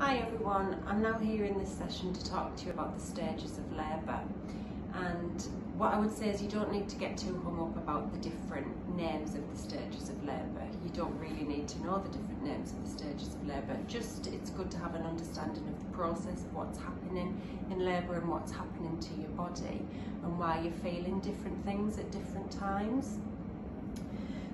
Hi everyone, I'm now here in this session to talk to you about the stages of labour and what I would say is you don't need to get too hung up about the different names of the stages of labour. You don't really need to know the different names of the stages of labour, just it's good to have an understanding of the process of what's happening in labour and what's happening to your body and why you're feeling different things at different times.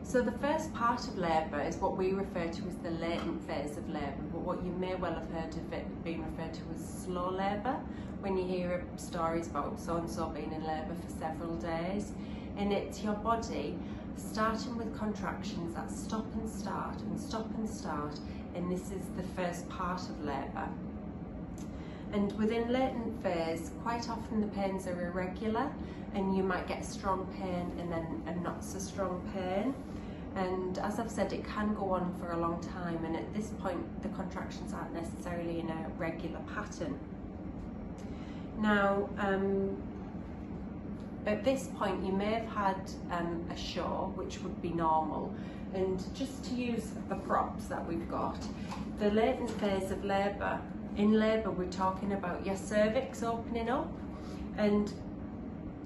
So the first part of labour is what we refer to as the latent phase of labour, but what you may well have heard of it being referred to as slow labour, when you hear stories about so-and-so being in labour for several days. And it's your body starting with contractions that stop and start and stop and start, and this is the first part of labour. And within latent phase, quite often the pains are irregular and you might get a strong pain and then a not so strong pain. And as I've said, it can go on for a long time and at this point the contractions aren't necessarily in a regular pattern. Now, um, at this point you may have had um, a show, which would be normal, and just to use the props that we've got, the latent phase of labour in labour we're talking about your cervix opening up. And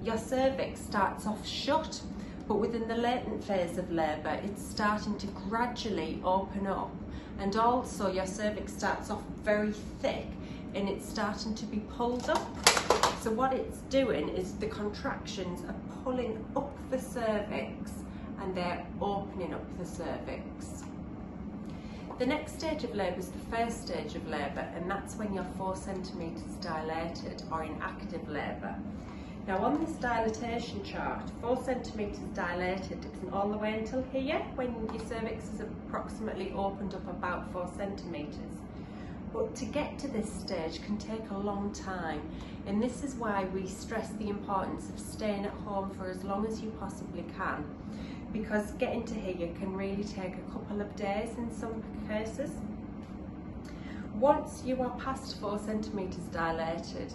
your cervix starts off shut but within the latent phase of labour it's starting to gradually open up. And also your cervix starts off very thick and it's starting to be pulled up. So what it's doing is the contractions are pulling up the cervix and they're opening up the cervix the next stage of labour is the first stage of labour and that's when you're four centimetres dilated or in active labour. Now on this dilatation chart, four centimetres dilated isn't all the way until here when your cervix is approximately opened up about four centimetres. But to get to this stage can take a long time and this is why we stress the importance of staying at home for as long as you possibly can because getting to here can really take a couple of days in some cases. Once you are past four centimetres dilated,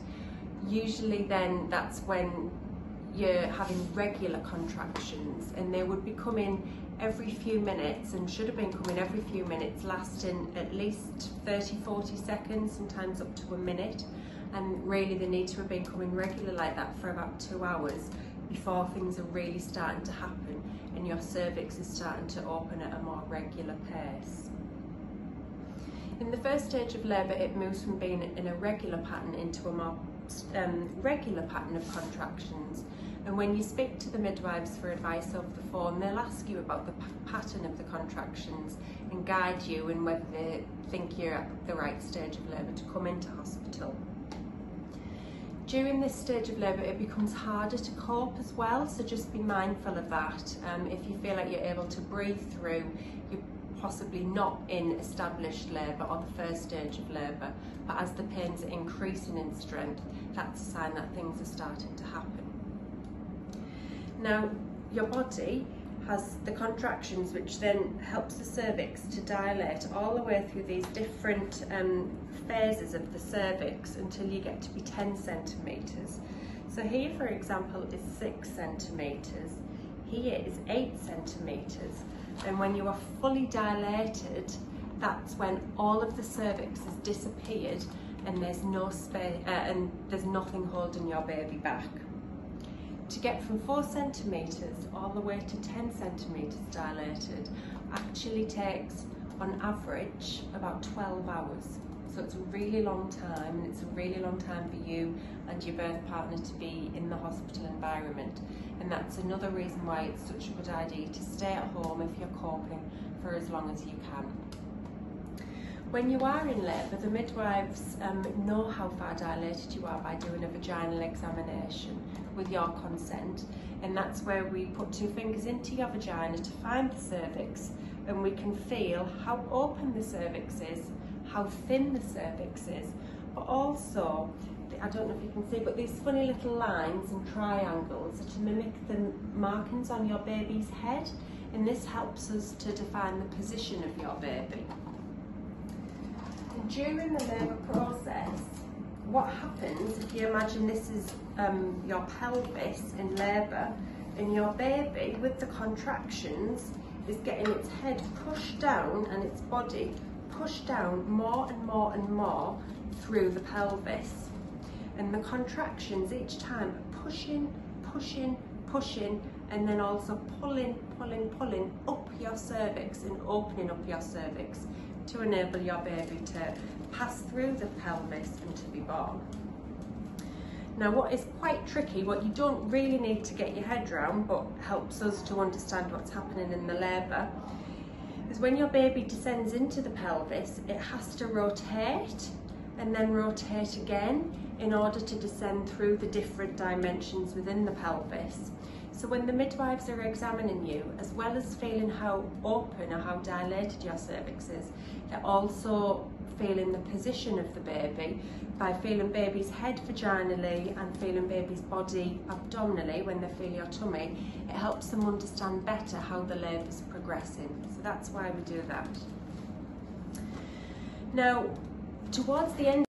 usually then that's when you're having regular contractions and they would be coming every few minutes and should have been coming every few minutes lasting at least 30 40 seconds sometimes up to a minute and really they need to have been coming regular like that for about two hours before things are really starting to happen and your cervix is starting to open at a more regular pace. In the first stage of labour, it moves from being in a regular pattern into a more um, regular pattern of contractions. And when you speak to the midwives for advice over the phone, they'll ask you about the pattern of the contractions and guide you in whether they think you're at the right stage of labour to come into hospital. During this stage of labour it becomes harder to cope as well so just be mindful of that. Um, if you feel like you're able to breathe through you're possibly not in established labour or the first stage of labour but as the pains are increasing in strength that's a sign that things are starting to happen. Now your body has the contractions which then helps the cervix to dilate all the way through these different um, phases of the cervix until you get to be 10 centimetres. So here for example is 6 centimetres, here is 8 centimetres and when you are fully dilated that's when all of the cervix has disappeared and there's no space uh, and there's nothing holding your baby back. To get from 4 centimetres all the way to 10 centimetres dilated actually takes on average about 12 hours. So it's a really long time and it's a really long time for you and your birth partner to be in the hospital environment. And that's another reason why it's such a good idea to stay at home if you're coping for as long as you can. When you are in labour, the midwives um, know how far dilated you are by doing a vaginal examination with your consent. And that's where we put two fingers into your vagina to find the cervix and we can feel how open the cervix is how thin the cervix is, but also, I don't know if you can see, but these funny little lines and triangles are to mimic the markings on your baby's head, and this helps us to define the position of your baby. And during the labour process, what happens, if you imagine this is um, your pelvis in labour, and your baby, with the contractions, is getting its head pushed down and its body push down more and more and more through the pelvis. And the contractions each time pushing, pushing, pushing, and then also pulling, pulling, pulling up your cervix and opening up your cervix to enable your baby to pass through the pelvis and to be born. Now what is quite tricky, what you don't really need to get your head around but helps us to understand what's happening in the labour is when your baby descends into the pelvis it has to rotate and then rotate again in order to descend through the different dimensions within the pelvis. So when the midwives are examining you, as well as feeling how open or how dilated your cervix is, they're also feeling the position of the baby by feeling baby's head vaginally and feeling baby's body abdominally when they feel your tummy. It helps them understand better how the labour is progressing. So that's why we do that. Now, towards the end